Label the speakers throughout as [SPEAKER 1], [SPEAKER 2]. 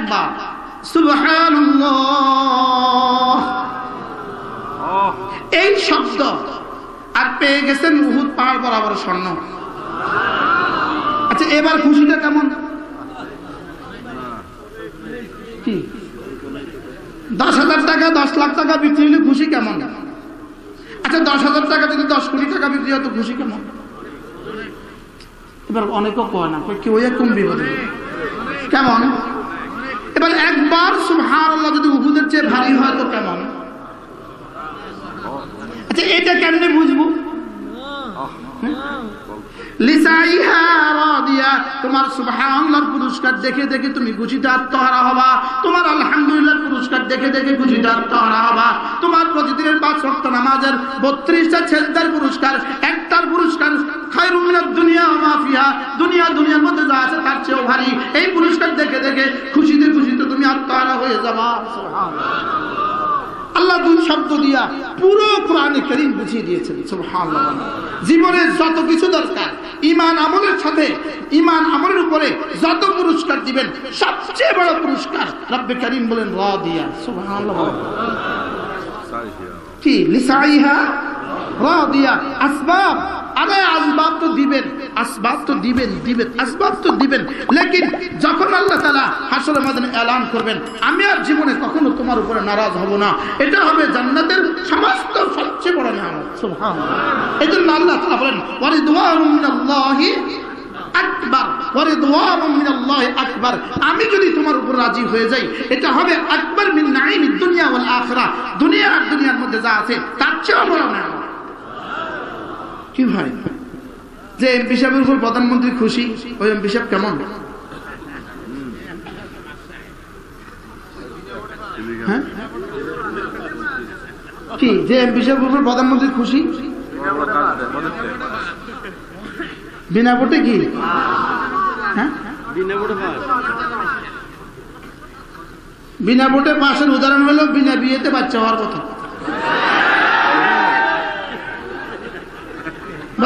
[SPEAKER 1] একবার এই শব্দ আর পেয়ে গেছেন উহুদ পাহাড় বরাবর স্বর্ণ। আচ্ছা এবার খুশিটা কেমন? কি? দশ হাজার টাকা দশ লাখ টাকা বিক্রি হলে খুশি কেমন? আচ্ছা দশ হাজার টাকা যদি দশ কোটি টাকা বিক্রি হতো খুশি কেমন? এবার অনেকেও কয় না কেউ এরকম বিপদে? কেমন? এবার একবার সুহার আল্লাহ যদি উহুদের চেয়ে ভারী হয় তো কেমন? আচ্ছা এটা কেমনে বুঝব? লিসাইহা রাদিয়া তোমার সুবহানাল্লাহর পুরস্কার দেখে দেখে তুমি খুশিতে আত্মহারা হবা। তোমার আলহামদুলিল্লাহর পুরস্কার দেখে দেখে খুশিতে আত্মহারা হবা। তোমার প্রতিদিনের পাঁচ ওয়াক্ত নামাজের বত্রিশটা ছেলতার পুরস্কার, একটার পুরস্কার দুনিয়া দুনিয়া দুনিয়ার মধ্যে যা আছে তার চেয়েও ভারী। এই পুরস্কার দেখে দেখে খুশিতে খুশিতে তুমি আর আত্মহারা হয়ে যাবা। আল্লাহ দুই শব্দ দিয়া পুরো কোরআনে করিম বুঝিয়ে দিয়েছেন জীবনে যত কিছু দরকার ইমান আমলের সাথে ইমান আমলের উপরে যত পুরস্কার দিবেন সবচেয়ে বড় পুরস্কার রব্বে করিম বলেন র দিয়া সুবহানাল্লাহ কি? লিসাইহা? আসবাব। আরে, আসবাব তো দিবেন, আসবাব তো দিবেন দিবেন, আসবাব তো দিবেন। লেকিন যখন আল্লাহ তালা ময়দানে এলান করবেন, আমি আর জীবনে কখনো তোমার উপরে নারাজ হব না। এটা হবে জান্নাতের সমস্ত সবচেয়ে বড় সুবহানাল্লাহ। এই জন্য আল্লাহ তালা বলেন আকবার আমি যদি তোমার উপর রাজি হয়ে যাই, এটা হবে আকবার মিন নাঈমিদ দুনিয়া ওয়াল আখিরা দুনিয়া আর দুনিয়ার মধ্যে যা আছে, তার চেয়েও বড় নিয়ামত। কি ভাই? যে এমপি সাহেবের উপর প্রধানমন্ত্রী খুশি, ওই এমপি সাহেব কেমন? হ্যাঁ? কি, যে এমপি সাহেবের উপর প্রধানমন্ত্রী খুশি? বিনা ভোটে কি? হ্যাঁ? বিনা ভোটে পাশের উদাহরণ হলো বিনা বিয়েতে বাচ্চা হওয়ার কথা।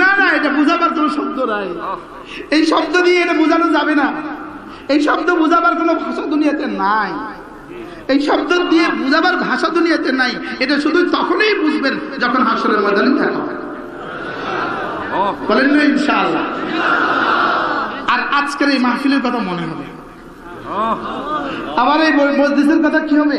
[SPEAKER 1] না না, এটা বোঝাবার কোনো শব্দ নাই। এই শব্দ দিয়ে এটা বোঝানো যাবে না। এই শব্দ বোঝাবার কোনো ভাষা দুনিয়াতে নাই। এই শব্দ দিয়ে বোঝাবার ভাষা দুনিয়াতে নাই। এটা শুধু তখনই বুঝবেন যখন হাসরের ময়দানে দেখা হবে। বলেন না, ইনশাআল্লাহ। আর আজকের এই মাহফিলের কথা মনে হবে। আবার এই মসজিদের কথা কি হবে?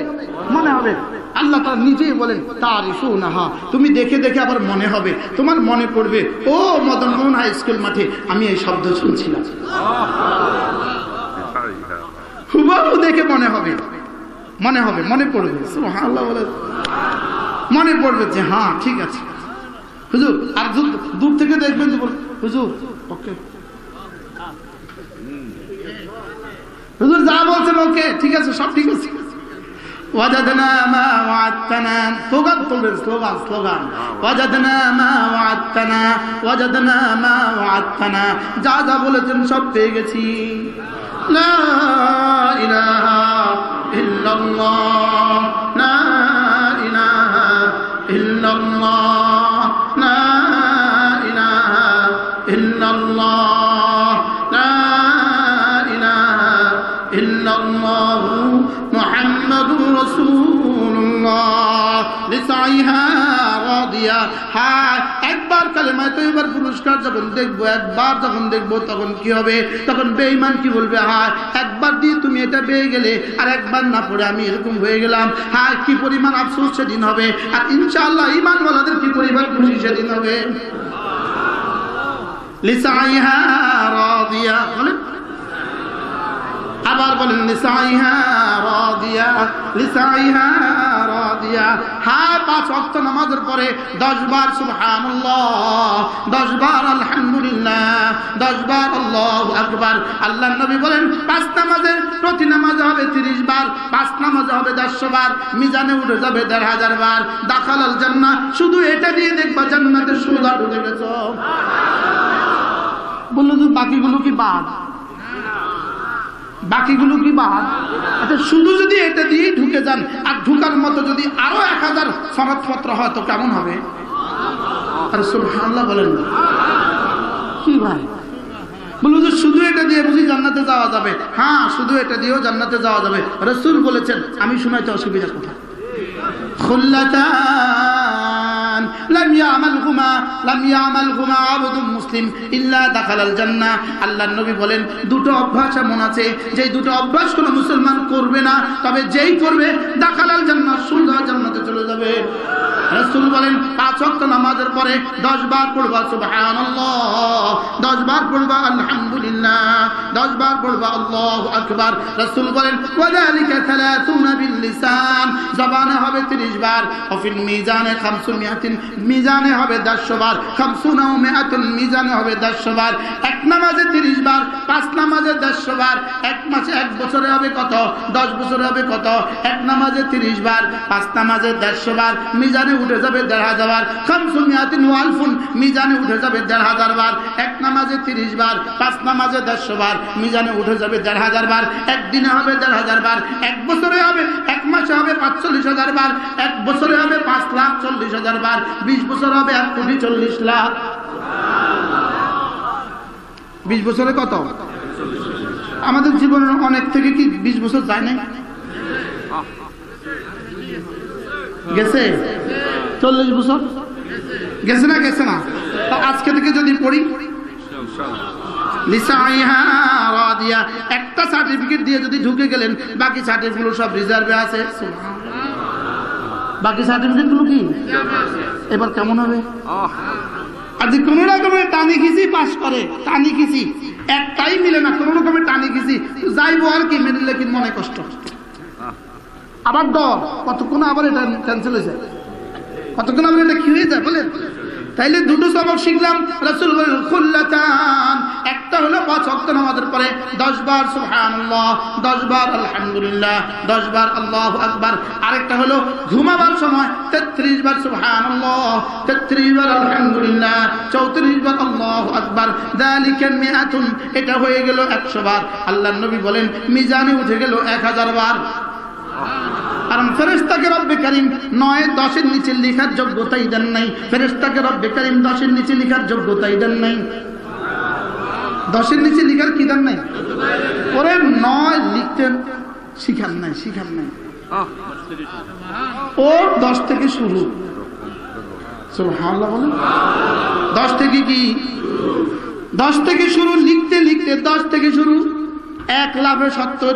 [SPEAKER 1] মনে হবে। আল্লাহ তারা নিজেই বলেন তারিফু নাহা তুমি দেখে দেখে আবার মনে হবে, তোমার মনে পড়বে, ও মদন মোহন হাই স্কুল মাঠে, আমি এই শব্দ শুনছিলাম। হুবাহু দেখে মনে হবে মনে হবে, মনে পড়বে হ্যাঁ আল্লাহ বলে। মনে পড়বে যে হ্যাঁ ঠিক আছে। হুজুর, আর দূর থেকে দেখবেন হুজুর, ওকে। হুজুর যা বলছেন ওকে, ঠিক আছে, সব ঠিক আছে। وجدنا ما وعدتنا স্লোগান তুলবেন স্লোগান স্লোগান وجدنا ما وعدتنا وجدنا ما وعدتنا যা যা বলেছেন সব পেয়ে গেছি لا إله إلا الله এবার পুরস্কার যখন দেখব, একবার যখন দেখব, তখন কি হবে? তখন বেঈমান কি বলবে? হ্যাঁ একবার দিয়ে তুমি এটা পেয়ে গেলে আর একবার না পড়ে আমি এরকম হয়ে গেলাম। হ্যাঁ কি পরিমাণ আফসোস সেদিন হবে। আর ইনশাআল্লাহ ইমান বলাদের কি পরিমাণ খুশি সেদিন হবে? আবার বলেন, লিসাইহা রাদিয়া, লিসাইহা রাদিয়া হ্যাঁ পাঁচ ওয়াক্ত নামাজের পরে দশ বার সুবহানাল্লাহ দশ বার আলহামদুলিল্লাহ দশ বার আল্লাহু আকবার। আল্লাহর নবী বলেন, পাঁচ নামাজে প্রতি নামাজে হবে তিরিশ বার, পাঁচ নামাজে হবে দেড়শো বার, মিজানে উঠে যাবে দেড় হাজার বার। দাখাল আল জান্নাহ, শুধু এটা দিয়ে দেখবা জান্নাতের সুদা ঢুকে গেছ। বলল বাকিগুলো কি বাদ? বাকিগুলো কি বাদ আচ্ছা শুধু যদি এটা দিয়ে ঢুকে যান, আর ঢুকার মতো যদি আরও এক হাজার সনদপত্র হয়, তো কেমন হবে? আর সুবহানাল্লাহ বলেন। কি ভাই? বলুন যে শুধু এটা দিয়ে বুঝি জান্নাতে যাওয়া যাবে? হ্যাঁ শুধু এটা দিয়েও জান্নাতে যাওয়া যাবে। রসুল বলেছেন, আমি শুনাইতে অসুবিধা কোথায় خلتان لم يعملهما لم يعملهما عبد مسلم الا دخل الجنه আল্লাহর নবী বলেন দুটো অভ্যাস এমন আছে যে দুটো অভ্যাস কোনো মুসলমান করবে না তবে যেই করবে দাখালাল জান্নাত সুন্দর জান্নাতে চলে যাবে রাসূল বলেন পাঁচ ওয়াক্ত নামাজের পরে 10 বার পড়বা সুবহানাল্লাহ 10 বার পড়বা আলহামদুলিল্লাহ 10 বার পড়বা আল্লাহু আকবার রাসূল বলেন ওয়াযালিকা 30 বিল লিসান জবানে হবে 30 বার অফিল মিজানে 500 মিজানে হবে 100 বার 50 ও মিআতুন মিজানে হবে 100 বার, এক নামাজে 30 বার, পাঁচ নামাজে 100 বার, এক মাসে এক বছরে হবে কত? 10 বছরে হবে কত? এক নামাজে 30 বার, পাঁচ নামাজে 150 বার, মিজানে উঠে যাবে 1500 বার 500 মিআতুন ওয়ালফুন মিজানে উঠে যাবে 1500 বার, এক নামাজে 30 বার, পাঁচ নামাজে 150 বার, মিজানে উঠে যাবে 1500 বার, একদিনে হবে 1500 বার, এক বছরে হবে, এক মাসে হবে 45000 বার, এক বছরে হবে পাঁচ লাখ 40 হাজার বার 20 বছর হবে 1 কোটি 40 লাখ। 20 বছরে কত? আমাদের জীবনের অনেক থেকে কি 20 বছর যায় নাই? গেছে? চল্লিশ বছর? গেছে না গেছে না? তা আজকে থেকে যদি পড়ি। একটা সার্টিফিকেট দিয়ে যদি ঢুকে গেলেন, বাকি সার্টিফিকেট সব রিজার্ভে আছে। বাকি সার্টিফিকেটগুলো কি? এবার কেমন হবে? আর যে কোনো রকমের টানি খিচি পাশ করে টানি খিচি। একটাই মিলে না কোনো রকমের টানি খিচি। যাইবো আর কি মেনে কি মনে কষ্ট? আবার ডর কতক্ষণ আবার এটা ক্যান্সেল হয়ে যায়? কতক্ষণ আবার এটা কি হয়ে যায় বলেন? তাইলে দুটো সবক শিখলাম রাসূল খুল্লাতান। একটা হলো পাঁচ ওয়াক্ত নামাজের পরে 10 বার সুবহানাল্লাহ 10 বার আলহামদুলিল্লাহ 10 বার আল্লাহু আকবার। আরেকটা হলো ঘুমাবার সময় 33 বার সুবহানাল্লাহ 33 বার আলহামদুলিল্লাহ 34 বার আল্লাহু আকবার। যালিকা মিআতুন এটা হয়ে গেল 100 বার। আল্লাহর নবী বলেন, মিজানে উঠে গেল 1000 বার। কারণ ফেরেস্তাকে রব্বে করিম নয়, দশের নিচে লেখার যোগ্যতাই দেন নাই। ফেরেস্তাকে রব্বে করিম দশের নিচে লেখার যোগ্যতাই দেন নাই। দশের নিচে লিখার কি দেন নাই? ওরে নয়, লিখতে শিখান নাই শিখান নাই। ও দশ থেকে শুরু। দশ থেকে কি? দশ থেকে শুরু, লিখতে লিখতে দশ থেকে শুরু। এক লাভে সত্তর।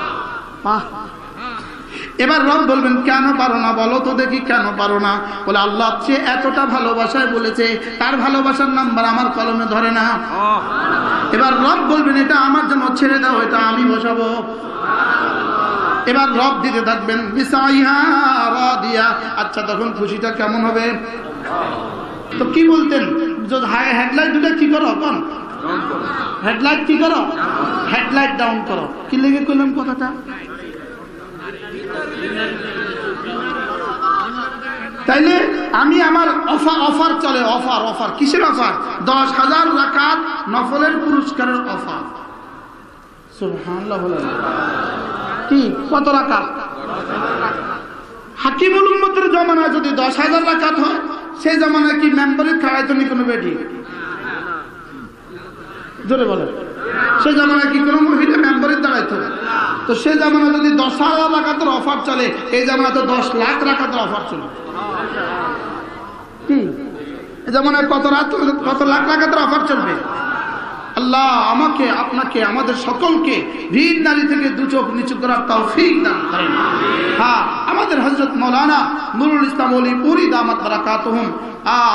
[SPEAKER 1] আহ। এবার রব বলবেন, কেন পারো না? বলো তো দেখি কেন পারো না? বলে, আল্লাহ সে এতটা ভালোবাসায় বলেছে, তার ভালোবাসার নাম্বার আমার কলমে ধরে না। এবার রব বলবেন, এটা আমার জন্য ছেড়ে দাও, এটা আমি বসাবো। এবার রব দিতে থাকবেন আচ্ছা তখন খুশিটা কেমন হবে? তো কি বলতেন? হেডলাইট দুটা কি করো? কোন? হেডলাইট কি করো? হেডলাইট ডাউন করো। কি লেগে করলাম কথাটা? তাইলে আমি আমার অফার অফার চলে, অফার অফার। কিসের অফার? দশ হাজার রাকাত নফলের পুরস্কারের অফার। বলেন কি? কত রাকাত? হাকিমুল উম্মতের জমানায় যদি দশ হাজার রাকাত হয়, সেই জমানায় কি মেম্বারের খাওয়াইতো নি কোনো বেটি? জোরে বলে সে জামানায় কি কোনো মহিলা মেম্বারের দাঁড়াইতো? তো সে জামানা যদি দশ হাজার রাখাতের অফার চলে, এই জামানা তো দশ লাখ রাখাতের অফার চলে। কি? এই জামানায় কত রাত কত লাখ রাখাতের অফার চলবে? আল্লাহ আমাকে, আপনাকে, আমাদের সকলকে ভিড় নারী থেকে দু চোখ নিচু করার তৌফিক দান করেন। হ্যাঁ আমাদের হজরত মৌলানা নুরুল ইসলাম অলি পুরি দামাত বারাকাতুহুম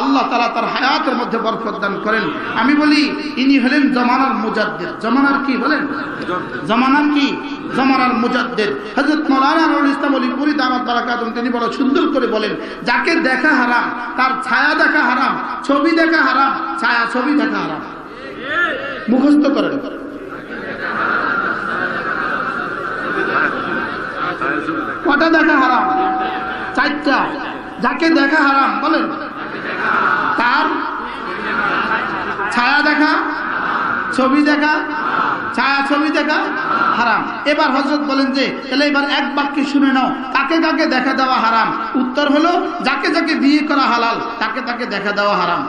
[SPEAKER 1] আল্লাহ তালা তার হায়াতের মধ্যে বরকত দান করেন। আমি বলি, ইনি হলেন জমানার মুজাদ্দের জমানার কি বলেন? জমানার কি? জমানার মুজাদ্দের হজরত মৌলানা নুরুল ইসলাম অলি পুরি দামাত বারাকাতুহুম, তিনি বড় সুন্দর করে বলেন, যাকে দেখা হারাম, তার ছায়া দেখা হারাম, ছবি দেখা হারাম, ছায়া ছবি দেখা হারাম। মুখস্থ করেন। কটা দেখা হারাম? চারটা। যাকে দেখা হারাম, বলেন। তার ছায়া দেখা, ছবি দেখা, ছায়া ছবি দেখা হারাম। এবার হজরত বলেন যে, তাহলে এবার এক বাক্যে শুনে নাও। কাকে কাকে দেখা দেওয়া হারাম? উত্তর হলো, যাকে যাকে বিয়ে করা হালাল, তাকে তাকে দেখা দেওয়া হারাম।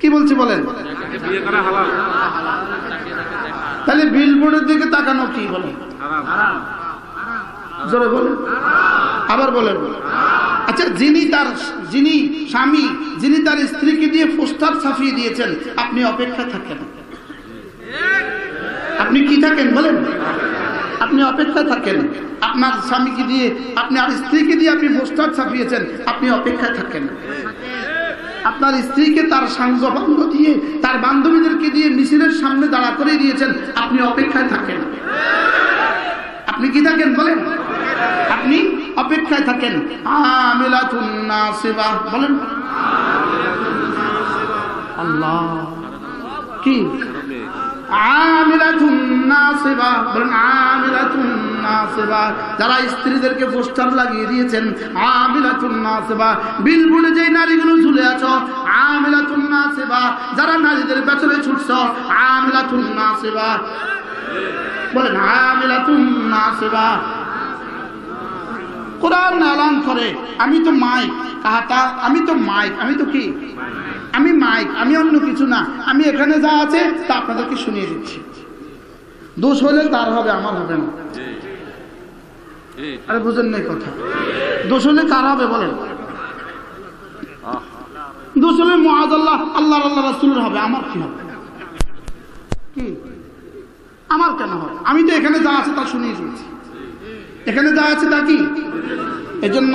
[SPEAKER 1] কি বলছি বলেন? তাহলে বিলবোর্ডের দিকে তাকানো কি বলেন বলেন। আবার বলেন। আচ্ছা যিনি তার যিনি স্বামী, যিনি তার স্ত্রীকে দিয়ে পোস্টার ছাপিয়ে দিয়েছেন, আপনি অপেক্ষা থাকেন। আপনি কি থাকেন বলেন? আপনি অপেক্ষা থাকেন। আপনার স্বামীকে দিয়ে, আপনি আর স্ত্রীকে দিয়ে আপনি পোস্টার ছাপিয়েছেন, আপনি অপেক্ষা থাকেন। আপনার স্ত্রীকে তার সাঙ্গভঙ্গ দিয়ে, তার বান্ধবীদেরকে দিয়ে মিছিলের সামনে দাঁড়া করে দিয়েছেন, আপনি অপেক্ষায় থাকেন। আপনি কি থাকেন বলেন? আপনি অপেক্ষায় থাকেন। বলেন। কি? নাসিবা। বলেন, আমিলাতুন নাসিবা, যারা স্ত্রীদেরকে পোস্টার লাগিয়ে দিয়েছেন, আমিলাতুন নাসিবা বিলবুড়ে যেই নারীগুলো ঝুলে আছো, আমিলাতুন নাসিবা, যারা নারীদের পেছনে ছুটছো, আমিলাতুন নাসিবা। বলেন, আমিলাতুন নাসিবা। করে, আমি তো মাইক কাহাটা আমি তো মাইক, আমি তো কি? আমি মাইক, আমি অন্য কিছু না, আমি এখানে যা আছে তা আপনাদেরকে শুনিয়ে দিচ্ছি। দোষ হলে তার হবে, আমার হবে না। আরে বুঝেন নাই কথা। দোষ হলে কার হবে বলেন? দোষ হলে মহাজ আল্লাহ আল্লাহ আল্লাহ রাসুলের হবে, আমার কি হবে? কি? আমার কেন হবে? আমি তো এখানে যা আছে তা শুনিয়ে শুনছি এখানে যা আছে তা কি? এজন্য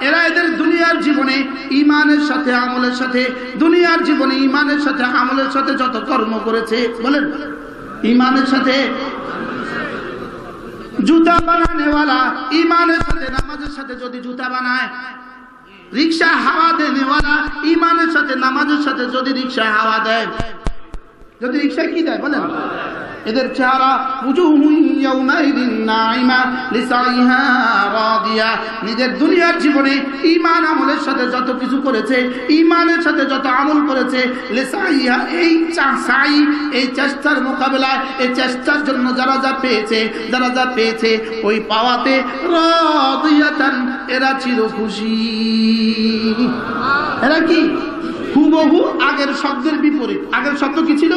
[SPEAKER 1] এরা এদের দুনিয়ার জীবনে ইমানের সাথে, আমলের সাথে, দুনিয়ার জীবনে ইমানের সাথে, আমলের সাথে কর্ম করেছে, বলেন। ইমানের সাথে। জুতা বানানেওয়ালা ইমানের সাথে, নামাজের সাথে যদি জুতা বানায়। রিক্সা হাওয়া দেনেওয়ালা ইমানের সাথে, নামাজের সাথে যদি হাওয়া দেয়। যদি কি দেয়, বলেন। এদের চেহারা নিজের দুনিয়ার জীবনে ইমান আমলের সাথে যত কিছু করেছে ইমানের সাথে যত আমল করেছে এই চাই এই চেষ্টার মোকাবেলায়, এই চেষ্টার জন্য যারা যা পেয়েছে, যারা যা পেয়েছে, ওই পাওয়াতে এরা চির খুশি। এরা কি? হুবহু আগের শব্দের বিপরীত। আগের শব্দ কি ছিল?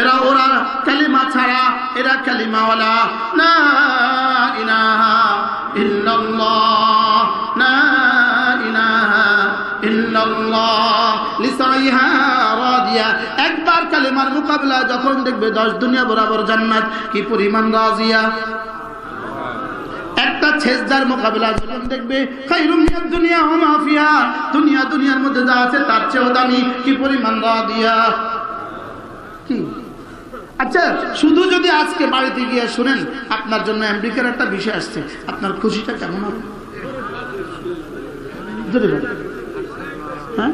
[SPEAKER 1] এরা ওরা কালিমা ছাড়া, এরা কালিমাওয়ালা। না ইলাহা ইল্লাল্লাহ না ইলাহা ইল্লাল্লাহ। লিসাইহা রাদিয়া। একবার কালিমা কালেমার মোকাবিলা যখন দেখবে দশ দুনিয়া বরাবর জান্নাত, কি পরিমাণ রাজিয়া? একটা ছেজদার মোকাবিলা যখন দেখবে, খাইরুম মিনাদ দুনিয়া ওয়া মা ফিহা দুনিয়া দুনিয়ার মধ্যে যা আছে তার চেয়েও দামি, কি পরিমাণ রাদিয়া কি আচ্ছা শুধু যদি আজকে বাড়িতে গিয়ে শুনেন, আপনার জন্য আমেরিকার একটা বিষয় আসছে। আপনার খুশিটা কেমন হবে? হ্যাঁ?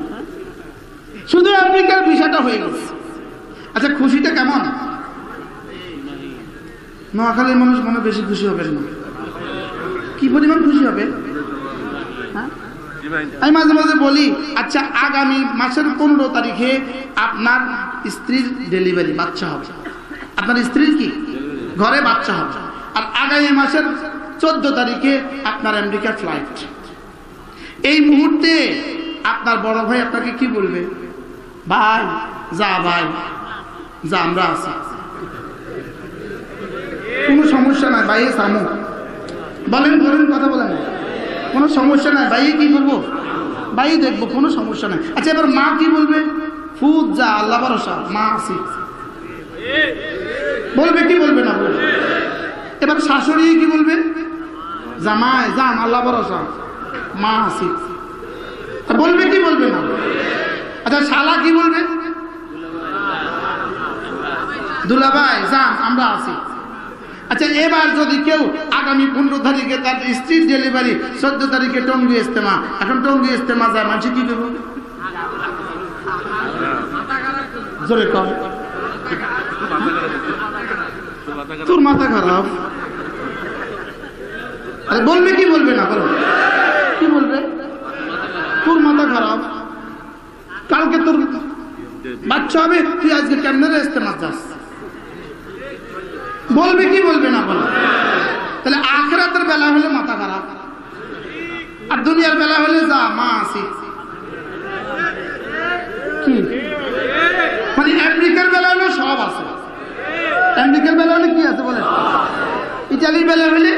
[SPEAKER 1] শুধু আমেরিকার বিষয়টা হয়ে গেছে। আচ্ছা খুশিটা কেমন? নোয়াখালীর মানুষ মনে বেশি খুশি হবেন না। কি পরিমাণ খুশি হবে? হ্যাঁ? আমি মাঝে মাঝে বলি আচ্ছা আগামী মাসের পনেরো তারিখে আপনার স্ত্রীর ডেলিভারি, বাচ্চা হবে। আপনার স্ত্রীর কি? ঘরে বাচ্চা হবে। আর আগামী মাসের চোদ্দ তারিখে আপনার আমেরিকার ফ্লাইট এই মুহূর্তে আপনার বড় ভাই আপনাকে কি বলবে? ভাই, যা ভাই, যা, আমরা আছি। কোনো সমস্যা নাই, ভাই সামু। বলেন বলেন, কথা বলেন। কোনো সমস্যা নাই, ভাই কি করব ভাই, দেখব, কোনো সমস্যা নাই। আচ্ছা এবার মা কি বলবে? ফুদ যা, আল্লাহ ভরসা, মা আসি বলবে, কি বলবে না বলবে? এবার শাশুড়ি কি বলবে? জামায় যান আল্লাহ ভরসা। মা আসি। বলবে, কি বলবে না? আচ্ছা শালা কি বলবে? দুলাভাই যান আমরা আছি আচ্ছা এবার যদি কেউ আগামী পনেরো তারিখে তার স্ত্রীর ডেলিভারি চোদ্দ তারিখে টঙ্গি ইস্তেমা এখন টঙ্গি ইস্তেমা যায়, মানুষ কি করব? জোরে কম তোর মাথা খারাপ? আরে বলবে কি বলবে না বলো। কি বলবে? তোর মাথা খারাপ। কালকে তোর বাচ্চা হবে, তুই আজকে কেমনে ইস্তেমা যাস বলবে কি বলবে না বলো। তাহলে আখরাতের বেলা হলে মাথা খারাপ। আর দুনিয়ার বেলা হলে যা, মা আসি কি মানে আমেরিকার বেলা হলে সব আছে আমেরিকার বেলা হলে কি আছে বলে ইটালির বেলা হলে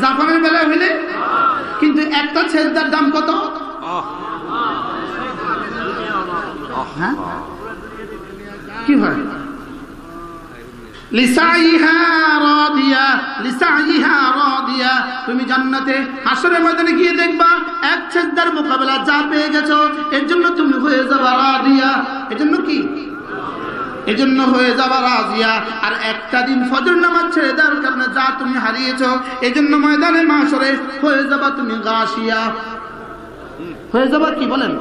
[SPEAKER 1] জাপানের বেলা হলে কিন্তু একটা ছেলদার দাম কত? হ্যাঁ? কি হয়? তুমি জান্নাতে হাসরের ময়দানে গিয়ে দেখবা, এক ছেদার মোকাবেলা যা পেয়ে গেছো, এর জন্য তুমি হয়ে যাবা রাদিয়া। এর জন্য কি? এজন্য হয়ে যাবা রাজিয়া। আর একটা দিন ফজর নামাজ ছেড়ে দেওয়ার কারণে যা তুমি হারিয়েছো, এজন্য ময়দানে মাসরে হয়ে যাবা তুমি গাছিয়া হয়ে যাবা কি বলেন?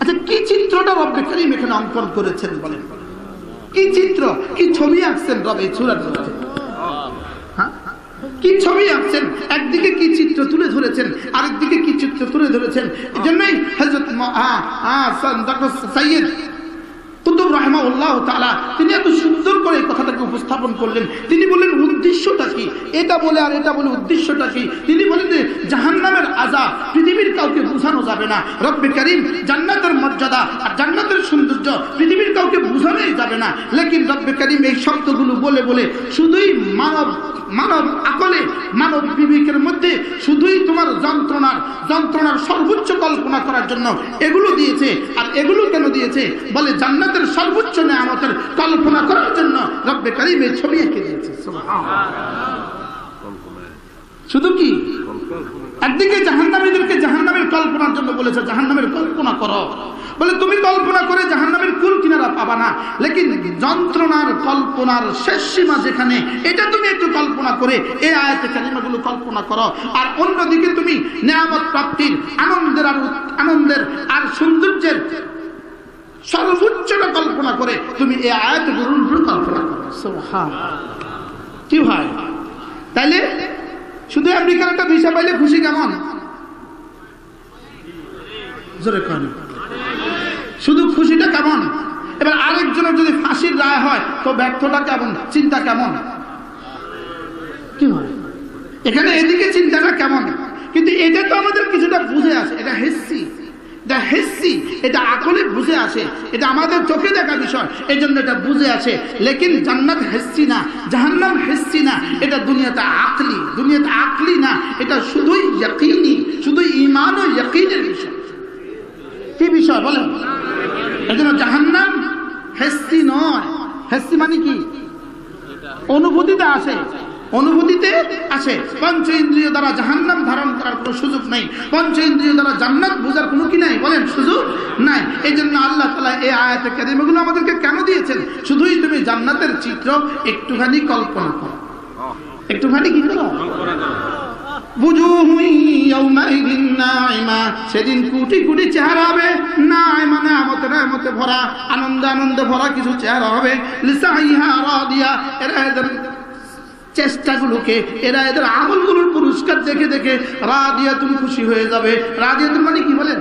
[SPEAKER 1] আচ্ছা কি চিত্রটা রব্বে করিম এখানে অঙ্কন করেছেন বলেন? কি চিত্র? কি ছবি আঁকছেন রব এই চূড়ার মধ্যে? হ্যাঁ? কি ছবি আঁকছেন? একদিকে কি চিত্র তুলে ধরেছেন, আরেকদিকে কি চিত্র তুলে ধরেছেন? এই জন্যই হজরত সৈয়দ কুতুব রহমাউল্লাহ তালা তিনি এত সুন্দর করে এই কথাটাকে উপস্থাপন করলেন। তিনি বললেন, উদ্দেশ্যটা কি? এটা বলে আর এটা বলে উদ্দেশ্যটা কি? তিনি বলেন যে কাউকে বোঝানো যাবে না। রব্বে করিম জান্নাতের মর্যাদা আর জান্নাতের সৌন্দর্য পৃথিবীর কাউকে বোঝানোই যাবে না। লেকিন রব্বে করিম এই শব্দগুলো বলে বলে শুধুই মানব মানব আকলে, মানব বিবেকের মধ্যে শুধুই তোমার যন্ত্রণার যন্ত্রণার সর্বোচ্চ কল্পনা করার জন্য এগুলো দিয়েছে। আর এগুলো কেন দিয়েছে? বলে জান্নাতের সর্বোচ্চ নেয়ামতের কল্পনা করার জন্য রব্বে করিম এই ছবি এঁকে দিয়েছে। শুধু কি? একদিকে জাহান্নামীদেরকে জাহান্নামের কল্পনার জন্য বলেছে, জাহান্নামের কল্পনা করো। বলে, তুমি কল্পনা করে জাহান্নামের কুল কিনারা পাবা না। লেকিন যন্ত্রণার কল্পনার শেষ সীমা যেখানে, এটা তুমি একটু কল্পনা করে এই আয়াতে কালিমাগুলো কল্পনা করো। আর অন্যদিকে তুমি নিয়ামত প্রাপ্তির আনন্দের আর আনন্দের আর সৌন্দর্যের সর্বোচ্চটা কল্পনা করে তুমি এই আয়াতগুলোর কল্পনা করো। কি হয় তাইলে শুধু আমেরিকার একটা ভিসা পাইলে খুশি কেমন? শুধু খুশিটা কেমন? এবার আরেকজনের যদি ফাঁসির রায় হয়, তো ব্যর্থটা কেমন? চিন্তা কেমন? কি হয়? এখানে এদিকে চিন্তাটা কেমন? কিন্তু এটা তো আমাদের কিছুটা বুঝে আছে। এটা হেসি। এটা হেসি, এটা আকলে বুঝে আসে, এটা আমাদের চোখে দেখা বিষয় এই জন্য এটা বুঝে আসে। লেকিন জান্নাত হেসছি না, জাহান্নাম হেসছি না, এটা দুনিয়াতে আকলি দুনিয়াতে আকলি না, এটা শুধুই ইয়াকিনি শুধু ইমান ও ইয়াকিনের বিষয়। কি বিষয় বলেন? এই জন্য জাহান্নাম হেসি নয়। হেসি মানে কি? অনুভূতিতে আসে। অনুভূতিতে আছে। পঞ্চ ইন্দ্রিয় দ্বারা জাহান্নাম ধারণ করার কোনো সুযোগ নেই। পঞ্চ ইন্দ্রিয় দ্বারা জান্নাত বোঝার কোনো কি নাই বলেন? সুযোগ নাই। এই জন্য আল্লাহ তালা এই আয়াতে কারিমাগুলো আমাদেরকে কেন দিয়েছেন? শুধুই তুমি জান্নাতের চিত্র একটুখানি কল্পনা করো। একটুখানি কি করো? সেদিন কোটি কোটি চেহারা হবে। নাইমা নামতে নামতে ভরা আনন্দ আনন্দে ভরা কিছু চেহারা হবে। লিসাইহা রাদিয়া। এরা এদের চেষ্টাগুলোকে, এরা এদের আমলগুলোর পুরস্কার দেখে দেখে রাদিয়া তুমি খুশি হয়ে যাবে। রাদিয়াতুল মানে কি বলেন?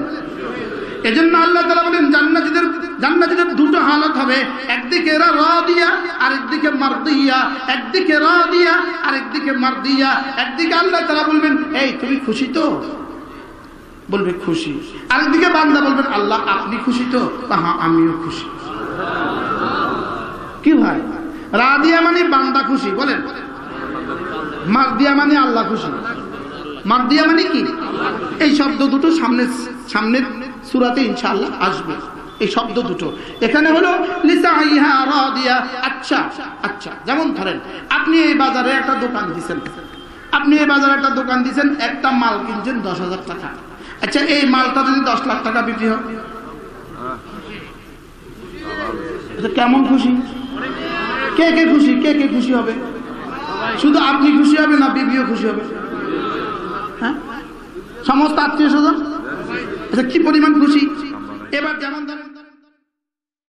[SPEAKER 1] এজন্য আল্লাহ তালা বলেন, জান্নাতীদের জান্নাতীদের দুটো হালত হবে। একদিকে এরা র দিয়া আরেকদিকে মার দিয়া একদিকে র দিয়া আরেকদিকে মার দিয়া একদিকে আল্লাহ তালা বলবেন, এই, তুমি খুশি তো? বলবে, খুশি। আরেকদিকে বান্দা বলবেন, আল্লাহ, আপনি খুশি তো? তা হ্যাঁ আমিও খুশি। কি ভাই? রাদিয়া মানে বান্দা খুশি, বলেন। মার দিয়া মানে আল্লাহ খুশি। মার দিয়া মানে কি? এই শব্দ দুটো সামনে সামনের সুরাতে ইনশাআল্লাহ আসবে। এই শব্দ দুটো। এখানে হলো আচ্ছা আচ্ছা যেমন ধরেন, আপনি এই বাজারে একটা দোকান দিছেন। আপনি এই বাজারে একটা দোকান দিছেন, একটা মাল কিনছেন দশ হাজার টাকা। আচ্ছা এই মালটা যদি দশ লাখ টাকা বিক্রি হয়? কেমন খুশি? কে কে খুশি? কে কে খুশি হবে? শুধু আপনি খুশি হবে না বিবিও খুশি হবে। হ্যাঁ? সমস্ত আত্মীয় স্বজন? আচ্ছা কি পরিমাণ খুশি? এবার যেমন ধরেন